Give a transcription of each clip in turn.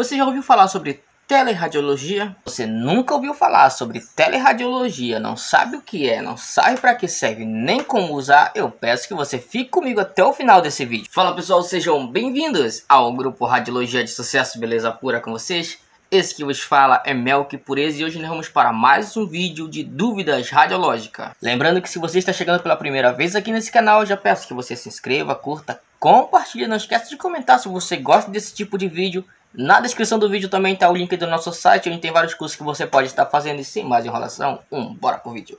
Você já ouviu falar sobre teleradiologia? Você nunca ouviu falar sobre teleradiologia, não sabe o que é, não sabe para que serve, nem como usar? Eu peço que você fique comigo até o final desse vídeo. Fala pessoal, sejam bem-vindos ao grupo Radiologia de Sucesso Beleza Pura com vocês. Esse que vos fala é Melk Pureza e hoje nós vamos para mais um vídeo de dúvidas radiológicas. Lembrando que se você está chegando pela primeira vez aqui nesse canal, já peço que você se inscreva, curta, compartilhe, não esqueça de comentar se você gosta desse tipo de vídeo. Na descrição do vídeo também está o link do nosso site, onde tem vários cursos que você pode estar fazendo e sem mais enrolação, um, bora pro vídeo.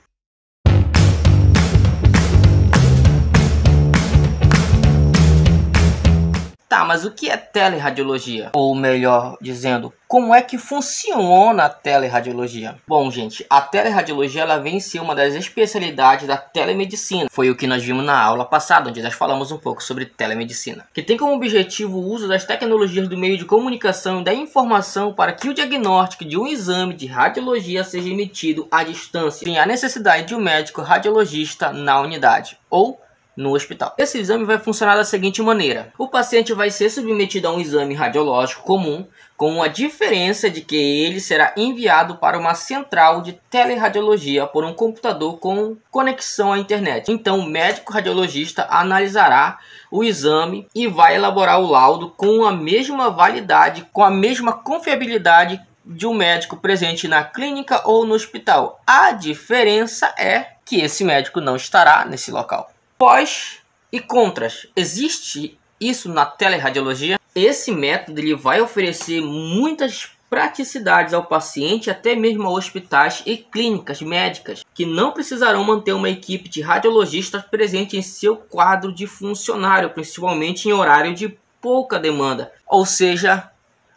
Tá, mas o que é teleradiologia? Ou melhor dizendo, como é que funciona a teleradiologia? Bom, gente, a teleradiologia ela vem ser uma das especialidades da telemedicina. Foi o que nós vimos na aula passada, onde nós falamos um pouco sobre telemedicina. Que tem como objetivo o uso das tecnologias do meio de comunicação e da informação para que o diagnóstico de um exame de radiologia seja emitido à distância, sem a necessidade de um médico radiologista na unidade. Ou no hospital. Esse exame vai funcionar da seguinte maneira: o paciente vai ser submetido a um exame radiológico comum, com a diferença de que ele será enviado para uma central de teleradiologia por um computador com conexão à internet. Então, o médico radiologista analisará o exame e vai elaborar o laudo com a mesma validade, com a mesma confiabilidade de um médico presente na clínica ou no hospital. A diferença é que esse médico não estará nesse local pós e contras. Existe isso na teleradiologia? Esse método ele vai oferecer muitas praticidades ao paciente, até mesmo a hospitais e clínicas médicas, que não precisarão manter uma equipe de radiologistas presente em seu quadro de funcionário, principalmente em horário de pouca demanda, ou seja,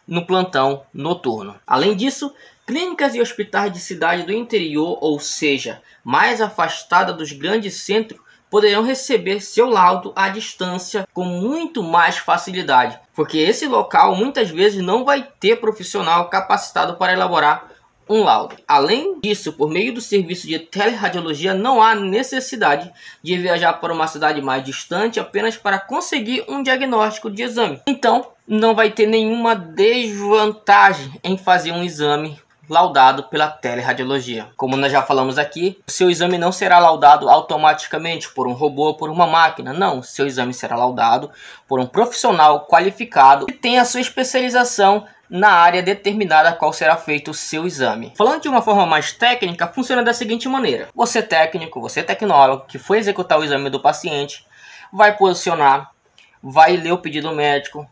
no plantão noturno. Além disso, clínicas e hospitais de cidade do interior, ou seja, mais afastada dos grandes centros, poderão receber seu laudo à distância com muito mais facilidade, porque esse local muitas vezes não vai ter profissional capacitado para elaborar um laudo. Além disso, por meio do serviço de teleradiologia, não há necessidade de viajar para uma cidade mais distante apenas para conseguir um diagnóstico de exame. Então, não vai ter nenhuma desvantagem em fazer um exame laudado pela teleradiologia. Como nós já falamos aqui, seu exame não será laudado automaticamente por um robô ou por uma máquina. Não, seu exame será laudado por um profissional qualificado que tem a sua especialização na área determinada a qual será feito o seu exame. Falando de uma forma mais técnica, funciona da seguinte maneira. Você técnico, você tecnólogo que foi executar o exame do paciente, vai posicionar, vai ler o pedido médico,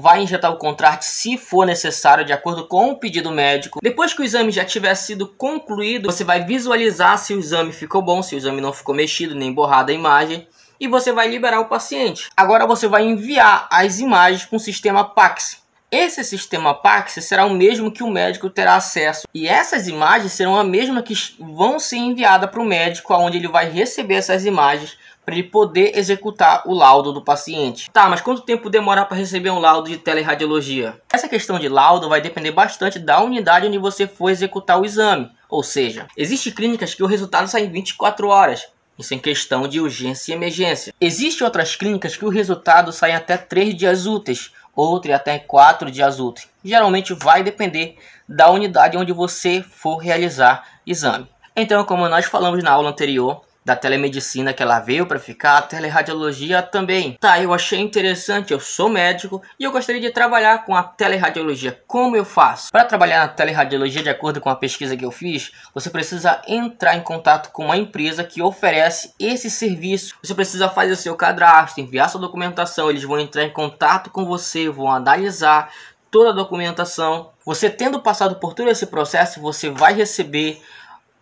vai injetar o contraste se for necessário, de acordo com o pedido médico. Depois que o exame já tiver sido concluído, você vai visualizar se o exame ficou bom, se o exame não ficou mexido nem borrado a imagem. E você vai liberar o paciente. Agora você vai enviar as imagens para um sistema PAX. Esse sistema PAX será o mesmo que o médico terá acesso. E essas imagens serão as mesmas que vão ser enviadas para o médico, onde ele vai receber essas imagens para ele poder executar o laudo do paciente. Tá, mas quanto tempo demora para receber um laudo de teleradiologia? Essa questão de laudo vai depender bastante da unidade onde você for executar o exame. Ou seja, existem clínicas que o resultado sai em 24 horas. Isso em questão de urgência e emergência. Existem outras clínicas que o resultado sai até 3 dias úteis, outro até 4 dias úteis. Geralmente vai depender da unidade onde você for realizar exame. Então, como nós falamos na aula anterior, da telemedicina que ela veio para ficar, a teleradiologia também. Tá, eu achei interessante, eu sou médico e eu gostaria de trabalhar com a teleradiologia. Como eu faço? Para trabalhar na teleradiologia, de acordo com a pesquisa que eu fiz, você precisa entrar em contato com uma empresa que oferece esse serviço. Você precisa fazer o seu cadastro, enviar sua documentação, eles vão entrar em contato com você, vão analisar toda a documentação. Você tendo passado por todo esse processo, você vai receber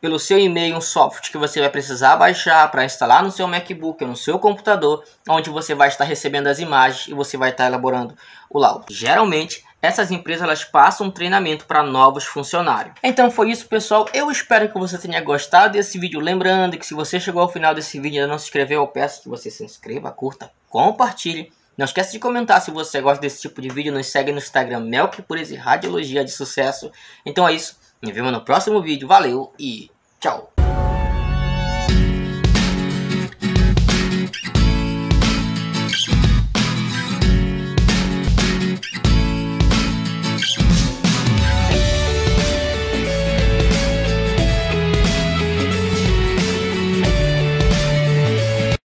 pelo seu e-mail um software que você vai precisar baixar para instalar no seu MacBook ou no seu computador, onde você vai estar recebendo as imagens e você vai estar elaborando o laudo. Geralmente, essas empresas elas passam um treinamento para novos funcionários. Então foi isso, pessoal. Eu espero que você tenha gostado desse vídeo. Lembrando que se você chegou ao final desse vídeo e ainda não se inscreveu, eu peço que você se inscreva, curta, compartilhe. Não esquece de comentar se você gosta desse tipo de vídeo. Nos segue no Instagram Melk Pureza Radiologia de Sucesso. Então é isso. Nos vemos no próximo vídeo. Valeu e Tchau!